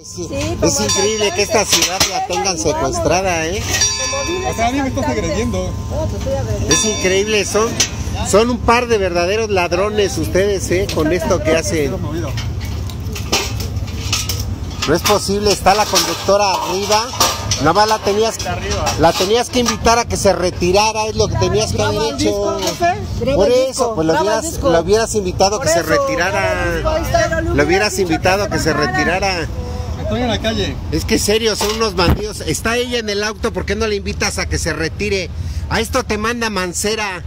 Es, Sí, es como increíble que esta ciudad la tengan secuestrada, ¿eh? Como viles O sea, a mí me estás asaltantes. agrediendo. Es increíble, son, son un par de verdaderos ladrones ustedes, ¿eh? Con esto que hacen. No es posible, está la conductora arriba. Nada más la tenías, la tenías que invitar a que se retirara, es lo que tenías que haber hecho. Por eso, pues lo hubieras, lo hubieras invitado a que se retirara. está. Lo hubieras invitado a que se retirara. Estoy en la calle. Es que serio, son unos bandidos. Está ella en el auto, ¿por qué no le invitas a que se retire? A esto te manda Mancera.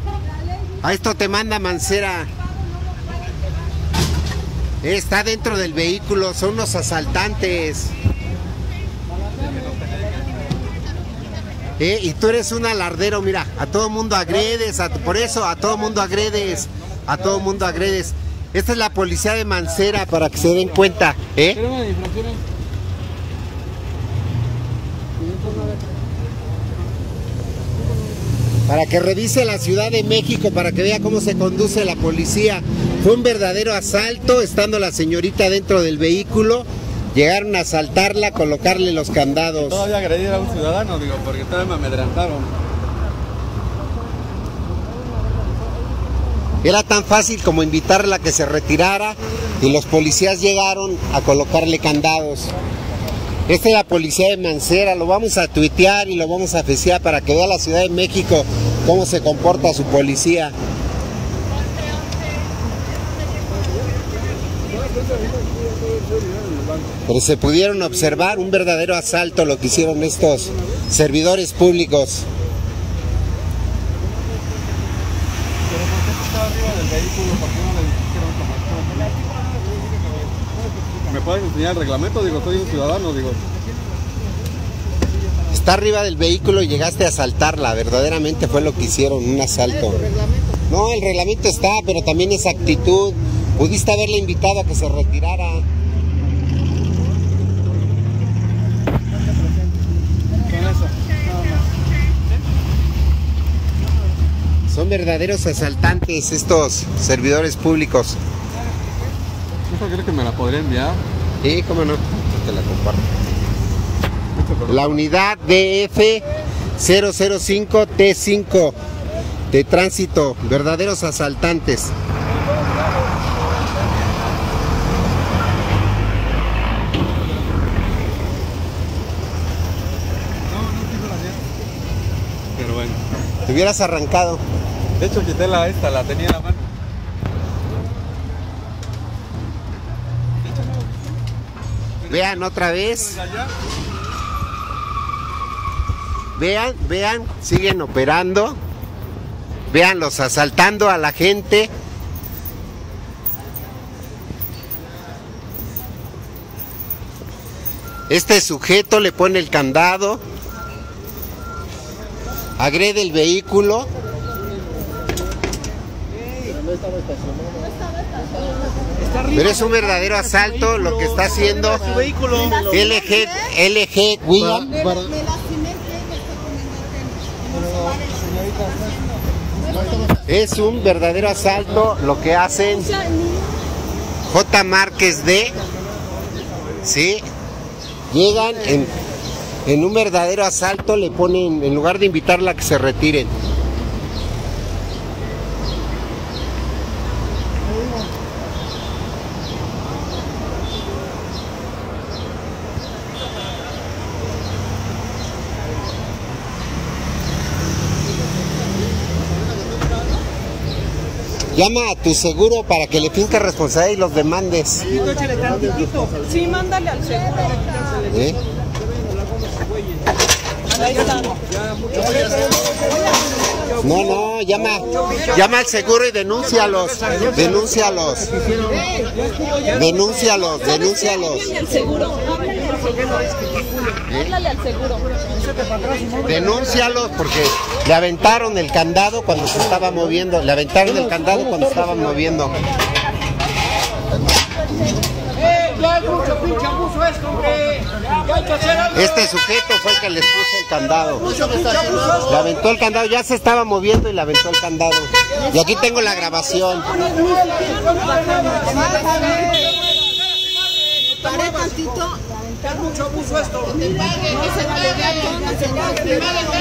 A esto te manda Mancera. Está dentro del vehículo, son unos asaltantes. Eh, y tú eres un alardero, mira, a todo mundo agredes, a- por eso a todo mundo agredes, a todo mundo agredes. Esta es la policía de Mancera para que se den cuenta, ¿eh? Para que revise la Ciudad de México, para que vea cómo se conduce la policía. Fue un verdadero asalto, estando la señorita dentro del vehículo. Llegaron a asaltarla, colocarle los candados. Todavía agredir a un ciudadano, digo, porque todavía me amedrentaron. Era tan fácil como invitarla a que se retirara y los policías llegaron a colocarle candados. Esta es la policía de Mancera, lo vamos a tuitear y lo vamos a fecear para que vea la Ciudad de México cómo se comporta su policía. Pero se pudieron observar un verdadero asalto lo que hicieron estos servidores públicos. Pero ¿por qué estaba arriba del vehículo? ¿Por qué no le dijeron tomar ¿Me puedes enseñar el reglamento? Digo, soy un ciudadano, digo. Está arriba del vehículo y llegaste a asaltarla, verdaderamente fue lo que hicieron, un asalto. No, el reglamento está, pero también esa actitud. Pudiste haberle invitado a que se retirara. Son verdaderos asaltantes estos servidores públicos. ¿Eso crees que me la podría enviar? Sí, cómo no. Te la comparto. La unidad DF 005T5 de tránsito, verdaderos asaltantes. No, no quiso la hacer. Pero bueno. Te hubieras arrancado. De hecho, quité la esta, la tenía en la mano. Vean otra vez. Vean, vean, siguen operando. Veanlos asaltando a la gente. Este sujeto le pone el candado. Agrede el vehículo. Pero es un verdadero asalto lo que está haciendo LG, LG William. Es un verdadero asalto lo que hacen J. Márquez D. ¿Sí? Llegan en, en un verdadero asalto, le ponen, en lugar de invitarla a que se retiren. Llama a tu seguro para que le finque responsabilidad y los demandes. Sí, mándale al seguro. ¿eh? No, no, llama, llama al seguro y denúncialos, denúncialos, denúncialos, denúncialos, seguro. Háblale al seguro. denúncialos porque le aventaron el candado cuando se estaba moviendo, le aventaron el candado cuando estaban moviendo. Este sujeto fue el que les puso el candado. Le aventó el candado, ya se estaba moviendo y le aventó el candado. Y aquí tengo la grabación.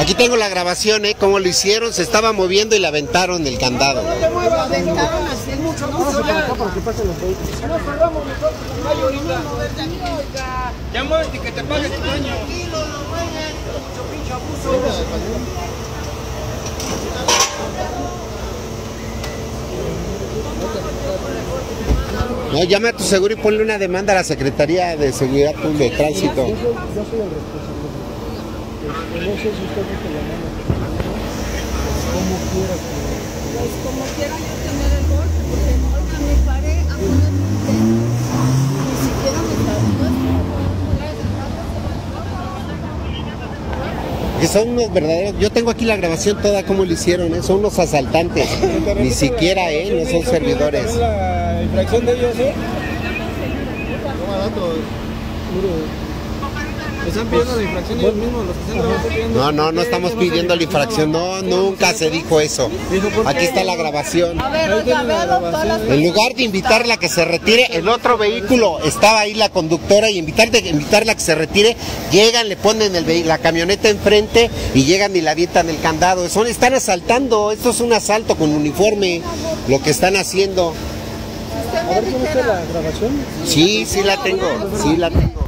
Aquí tengo la grabación, ¿eh? Cómo lo hicieron, se estaba moviendo y le aventaron el candado. Aventaron así. Mucho que te. No, llama a tu seguro y ponle una demanda a la Secretaría de Seguridad Pública de Tránsito. Pues como quiera yo tener el golpe, porque oiga, me paré a poner. Ni siquiera me sabía. Que son unos verdaderos. Yo tengo aquí la grabación toda, cómo lo hicieron, ¿eh? Son unos asaltantes. Ni siquiera, ¿eh? No son servidores. Infracción de ellos, ¿eh? Están pidiendo la infracción ellos mismos, los que están trabajando pidiendo. No, no, no estamos pidiendo la infracción. No, nunca se dijo eso. Aquí está la grabación. A ver, oiga, En lugar de invitarla a que se retire, el otro vehículo estaba ahí la conductora y invitarle, invitarla a que se retire, llegan, le ponen el la camioneta enfrente y llegan y la avientan el candado. Son, están asaltando, esto es un asalto con uniforme, lo que están haciendo. Usted me dijera. grabación? Sí, sí la tengo, sí la tengo.